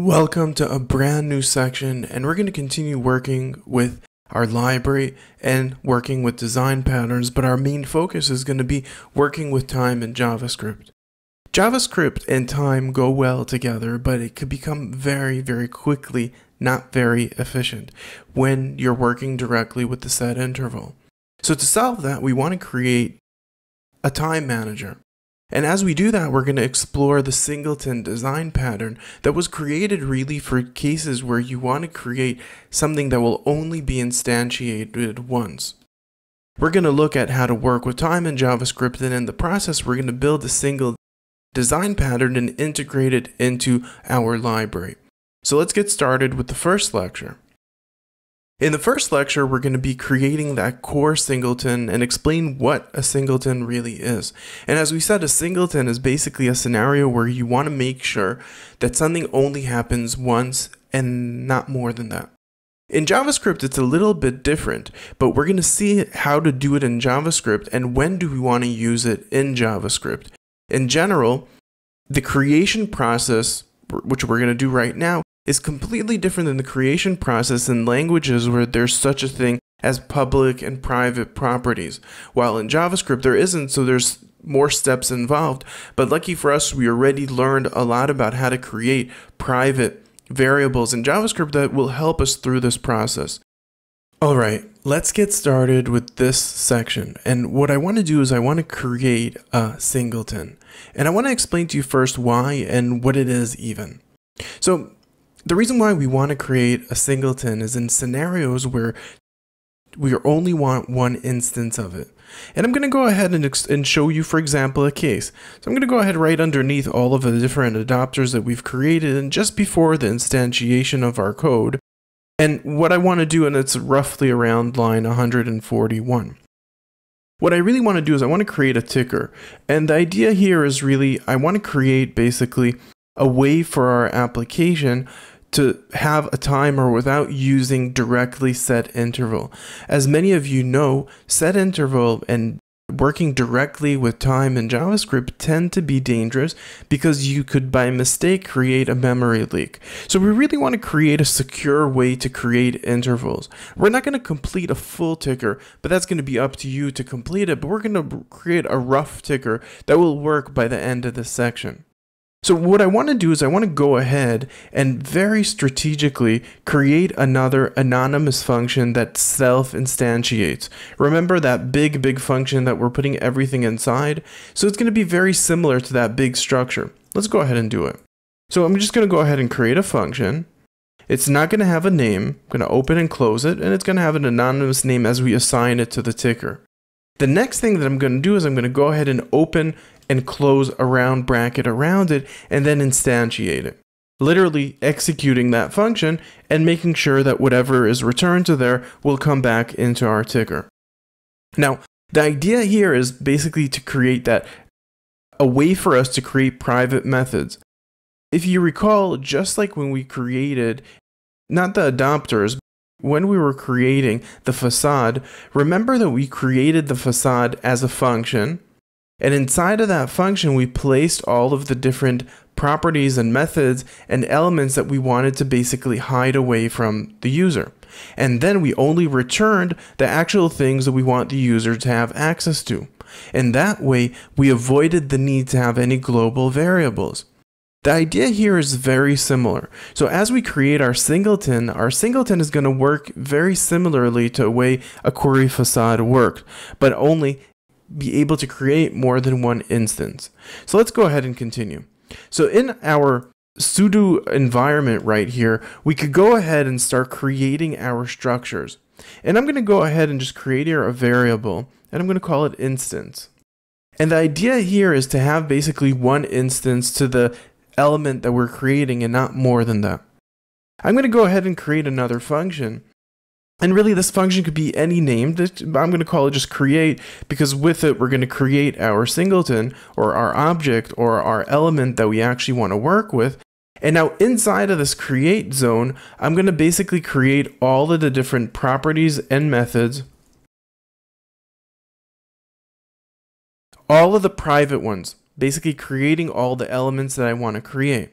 Welcome to a brand new section, and we're going to continue working with our library and working with design patterns, but our main focus is going to be working with time and JavaScript. JavaScript and time go well together, but it could become very, very quickly not very efficient when you're working directly with the set interval. So to solve that, we want to create a time manager. And as we do that, we're going to explore the singleton design pattern that was created really for cases where you want to create something that will only be instantiated once. We're going to look at how to work with time in JavaScript, and in the process, we're going to build a single design pattern and integrate it into our library. So let's get started with the first lecture. In the first lecture, we're going to be creating that core singleton and explain what a singleton really is. And as we said, a singleton is basically a scenario where you want to make sure that something only happens once and not more than that. In JavaScript, it's a little bit different, but we're going to see how to do it in JavaScript and when do we want to use it in JavaScript. In general, the creation process, which we're going to do right now, is completely different than the creation process in languages where there's such a thing as public and private properties. While in JavaScript there isn't, so there's more steps involved. But lucky for us, we already learned a lot about how to create private variables in JavaScript that will help us through this process. All right, let's get started with this section. And what I want to do is I want to create a singleton. And I want to explain to you first why and what it is even. So the reason why we want to create a singleton is in scenarios where we only want one instance of it. And I'm going to go ahead and, and show you, for example, a case. So I'm going to go ahead right underneath all of the different adapters that we've created and just before the instantiation of our code. And what I want to do, and it's roughly around line 141. What I really want to do is I want to create a ticker. And the idea here is really, I want to create basically a way for our application to have a timer without using directly set interval. As many of you know, set interval and working directly with time in JavaScript tend to be dangerous because you could by mistake create a memory leak. So we really want to create a secure way to create intervals. We're not going to complete a full ticker, but that's going to be up to you to complete it, but we're going to create a rough ticker that will work by the end of this section. So what I want to do is I want to go ahead and very strategically create another anonymous function that self-instantiates. Remember that big, big function that we're putting everything inside? So it's going to be very similar to that big structure. Let's go ahead and do it. So I'm just going to go ahead and create a function. It's not going to have a name. I'm going to open and close it, and it's going to have an anonymous name as we assign it to the ticker. The next thing that I'm going to do is I'm going to go ahead and open and close a round bracket around it and then instantiate it. Literally executing that function and making sure that whatever is returned to there will come back into our ticker. Now, the idea here is basically to create that a way for us to create private methods. If you recall, just like when we created not the adapters, when we were creating the facade, remember that we created the facade as a function. And inside of that function, we placed all of the different properties and methods and elements that we wanted to basically hide away from the user. And then we only returned the actual things that we want the user to have access to. And that way, we avoided the need to have any global variables. The idea here is very similar. So as we create our singleton, our singleton is going to work very similarly to the way a query facade worked, but only be able to create more than one instance. So let's go ahead and continue. So in our pseudo environment right here, we could go ahead and start creating our structures. And I'm going to go ahead and just create here a variable, and I'm going to call it instance. And the idea here is to have basically one instance to the element that we're creating and not more than that. I'm going to go ahead and create another function. And really, this function could be any name. that I'm going to call it just create because with it, we're going to create our singleton or our object or our element that we actually want to work with. And now inside of this create zone, I'm going to basically create all of the different properties and methods. All of the private ones basically creating all the elements that I want to create.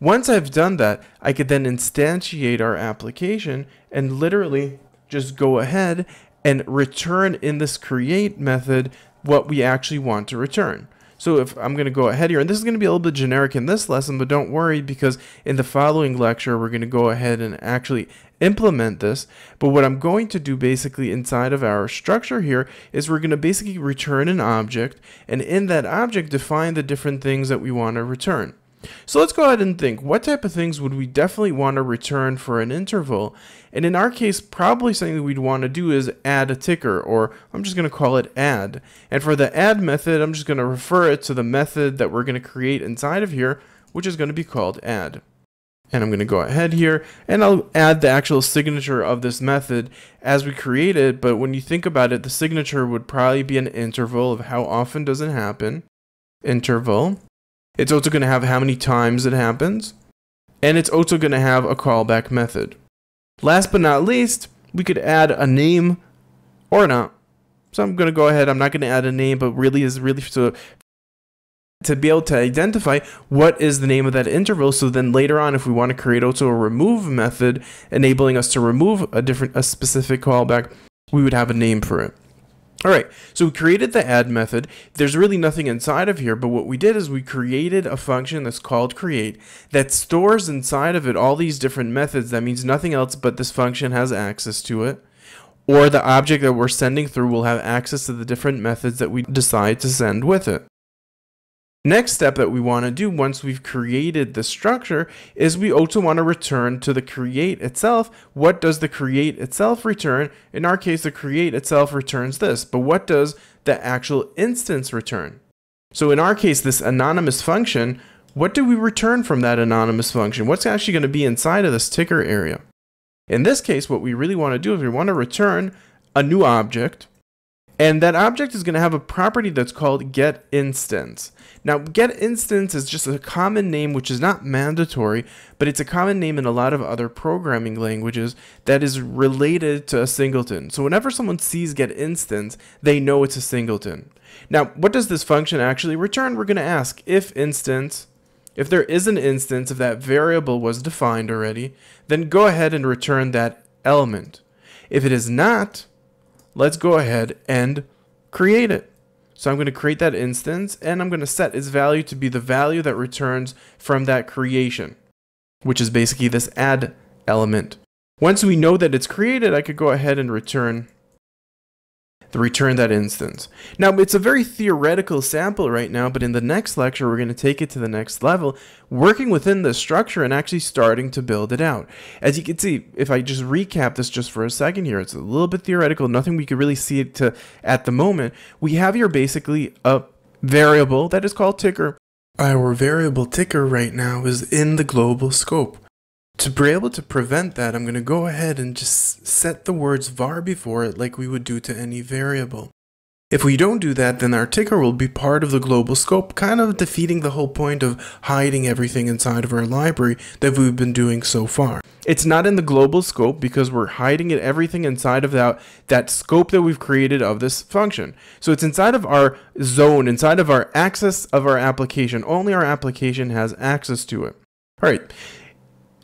Once I've done that, I could then instantiate our application and literally just go ahead and return in this create method what we actually want to return. So if I'm going to go ahead here, and this is going to be a little bit generic in this lesson, but don't worry because in the following lecture, we're going to go ahead and actually implement this. But what I'm going to do basically inside of our structure here is we're going to basically return an object, and in that object, define the different things that we want to return. So let's go ahead and think, what type of things would we definitely want to return for an interval? And in our case, probably something that we'd want to do is add a ticker, or I'm just going to call it add. And for the add method, I'm just going to refer it to the method that we're going to create inside of here, which is going to be called add. And I'm going to go ahead here and I'll add the actual signature of this method as we create it. But when you think about it, the signature would probably be an interval of how often does it happen. Interval. It's also going to have how many times it happens. And it's also going to have a callback method. Last but not least, we could add a name or not. So I'm going to go ahead. I'm not going to add a name, but really is really to to be able to identify what is the name of that interval. So then later on, if we want to create also a remove method, enabling us to remove a different a specific callback, we would have a name for it. All right, so we created the add method. There's really nothing inside of here, but what we did is we created a function that's called create that stores inside of it all these different methods. That means nothing else but this function has access to it. Or the object that we're sending through will have access to the different methods that we decide to send with it. Next step that we want to do once we've created the structure is we also want to return to the create itself. What does the create itself return? In our case, the create itself returns this, but what does the actual instance return? So in our case, this anonymous function, what do we return from that anonymous function? What's actually going to be inside of this ticker area? In this case, what we really want to do is we want to return a new object and that object is going to have a property that's called getInstance. Now, getInstance is just a common name which is not mandatory, but it's a common name in a lot of other programming languages that is related to a singleton. So whenever someone sees getInstance, they know it's a singleton. Now, what does this function actually return? We're going to ask if instance, if there is an instance, if that variable was defined already, then go ahead and return that element. If it is not, let's go ahead and create it. So I'm going to create that instance and I'm going to set its value to be the value that returns from that creation, which is basically this add element. Once we know that it's created, I could go ahead and return the return that instance. Now, it's a very theoretical sample right now, but in the next lecture, we're going to take it to the next level, working within the structure and actually starting to build it out. As you can see, if I just recap this just for a second here, it's a little bit theoretical, nothing we could really see it to at the moment. We have here basically a variable that is called ticker. Our variable ticker right now is in the global scope. To be able to prevent that, I'm going to go ahead and just set the words var before it like we would do to any variable. If we don't do that, then our ticker will be part of the global scope, kind of defeating the whole point of hiding everything inside of our library that we've been doing so far. It's not in the global scope because we're hiding it everything inside of that, that scope that we've created of this function. So it's inside of our zone, inside of our access of our application. Only our application has access to it. All right.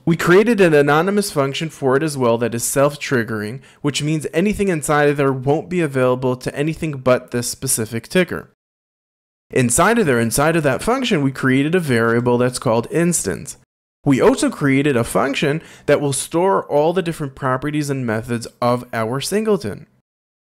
We created an anonymous function for it as well that is self-triggering, which means anything inside of there won't be available to anything but this specific ticker. Inside of there, inside of that function, we created a variable that's called instance. We also created a function that will store all the different properties and methods of our singleton.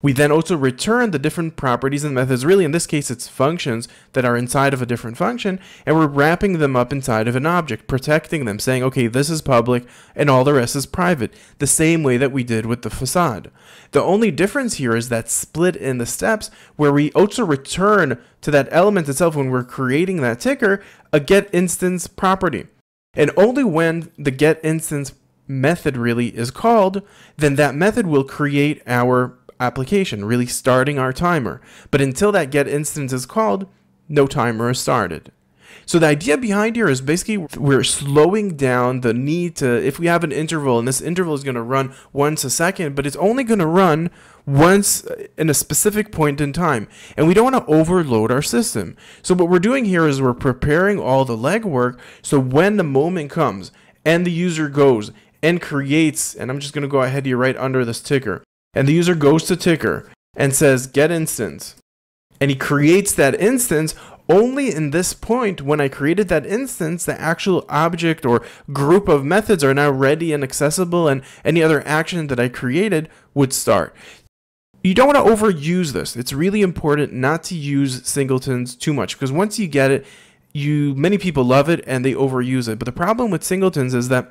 We then also return the different properties and methods, really in this case it's functions that are inside of a different function, and we're wrapping them up inside of an object, protecting them, saying, okay, this is public and all the rest is private, the same way that we did with the facade. The only difference here is that split in the steps where we also return to that element itself when we're creating that ticker, a get instance property. And only when the get instance method really is called, then that method will create our application, really starting our timer. But until that get instance is called, no timer is started. So the idea behind here is basically we're slowing down the need to, if we have an interval and this interval is going to run once a second, but it's only going to run once uh, in a specific point in time. And we don't want to overload our system. So what we're doing here is we're preparing all the legwork so when the moment comes and the user goes and creates, and I'm just going to go ahead here right under this ticker, and the user goes to ticker and says get instance. And he creates that instance only in this point when I created that instance, the actual object or group of methods are now ready and accessible and any other action that I created would start. You don't want to overuse this. It's really important not to use singletons too much because once you get it, you many people love it and they overuse it. But the problem with singletons is that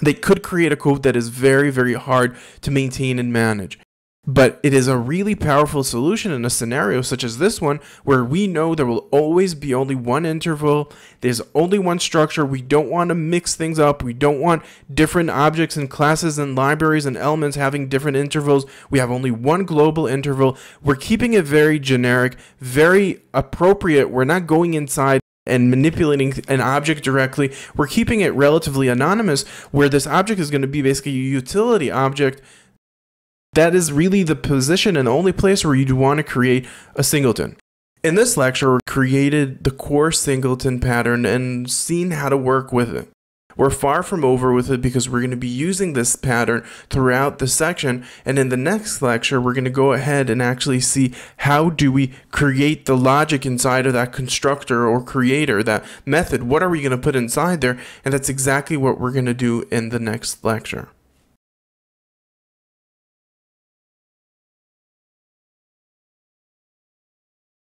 they could create a code that is very, very hard to maintain and manage. But it is a really powerful solution in a scenario such as this one, where we know there will always be only one interval, there's only one structure, we don't want to mix things up, we don't want different objects and classes and libraries and elements having different intervals, we have only one global interval, we're keeping it very generic, very appropriate, we're not going inside and manipulating an object directly. We're keeping it relatively anonymous, where this object is going to be basically a utility object. That is really the position and the only place where you'd want to create a singleton. In this lecture, we created the core singleton pattern and seen how to work with it. We're far from over with it because we're going to be using this pattern throughout the section. And in the next lecture, we're going to go ahead and actually see how do we create the logic inside of that constructor or creator, that method. What are we going to put inside there? And that's exactly what we're going to do in the next lecture.